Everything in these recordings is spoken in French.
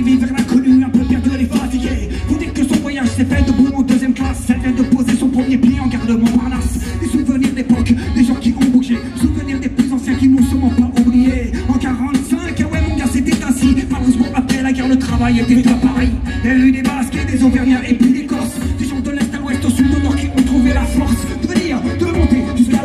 arriver vers l'inconnu, un peu perdu, elle est fatiguée. Vous dites que son voyage s'est fait debout en deuxième classe. Elle vient de poser son premier pied en gardement Parnasse. Des souvenirs d'époque, des gens qui ont bougé. Souvenirs des plus anciens qui n'ont sûrement pas oublié. En 45, ah ouais, mon gars, c'était ainsi. Malheureusement, après la guerre, le travail était à Paris. Il y a eu des Basques et des Auvergnats et puis des Corses. Des gens de l'Est à l'Ouest, au Sud, au Nord qui ont trouvé la force de venir, de monter jusqu'à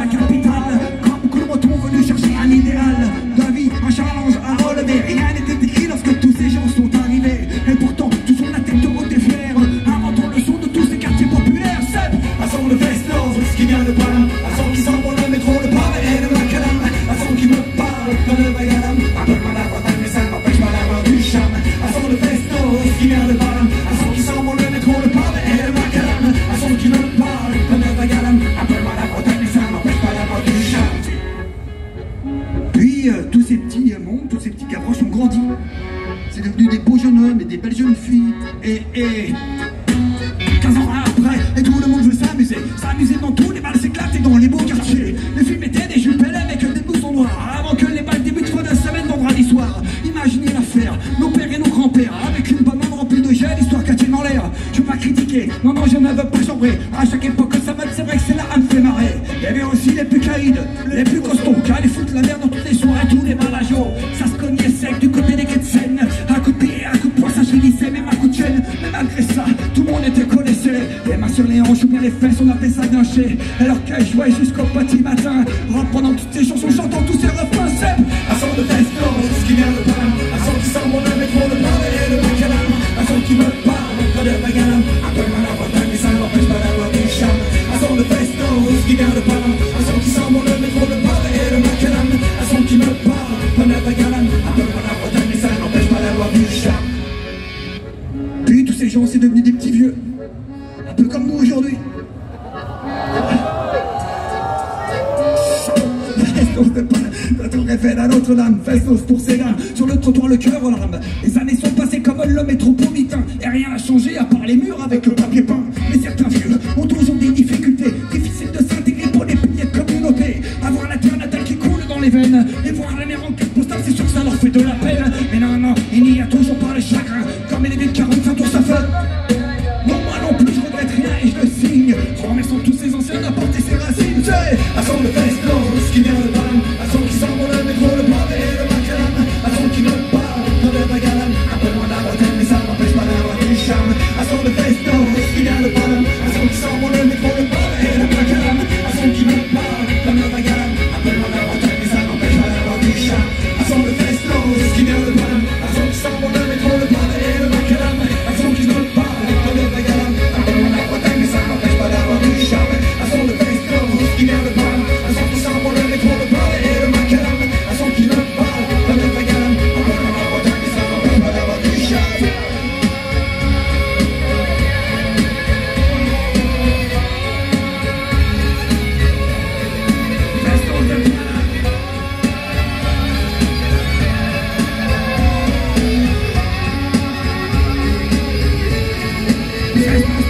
Puis euh, tous ces petits euh, mondes, tous ces petits gavroches ont grandi. C'est devenu des beaux jeunes hommes et des belles jeunes filles. Et, et 15 ans après, et tout le monde veut s'amuser. S'amuser dans tous les balles s'éclater dans les beaux quartiers. Les filles non, non, je ne veux pas chambrer. À chaque époque, ça va, c'est vrai que c'est là à me fait marrer. Il y avait aussi les plus caïdes, les plus costauds, qui allaient foutre la merde dans toutes les soirées, tous les balageaux. Ça se cognait sec du côté des quais de Seine. Un coup de pied, un coup de poing, ça chérissait, même un coup de chaîne. Mais malgré ça, tout le monde était connaissait. Les mains sur les hanches ou bien les fesses, on appelait ça gâcher. Alors qu'elle jouait jusqu'au petit matin. Reprenant toutes ces chansons, chantant tous ces ces gens, c'est devenu des petits vieux. Un peu comme nous aujourd'hui. Tour Eiffel à Notre-Dame, pour dames, sur le trottoir le cœur en larmes. Les années sont passées comme le métropolitain, et rien n'a changé à part les murs avec le papier peint. Mais certains vieux ont toujours des difficultés, difficile de s'intégrer pour les piliers de communauté. Avoir la terre natale qui coule dans les veines, c'est sûr que ça leur fait de la peine. Mais non, non, il n'y a toujours pas le chagrin, comme les villes 45 tours ça fait. Non, moi non plus, je regrette rien et je le signe. Remercions tous ces anciens racines.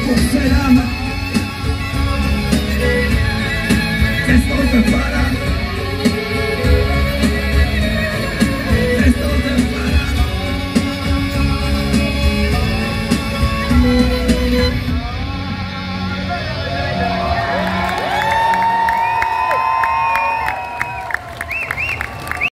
people said I'm